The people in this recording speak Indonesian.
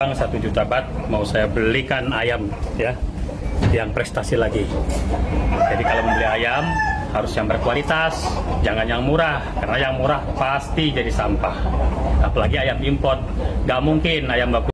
Bang, satu juta bat mau saya belikan ayam ya yang prestasi lagi. Jadi kalau membeli ayam harus yang berkualitas, jangan yang murah karena yang murah pasti jadi sampah. Apalagi ayam impor nggak mungkin ayam baku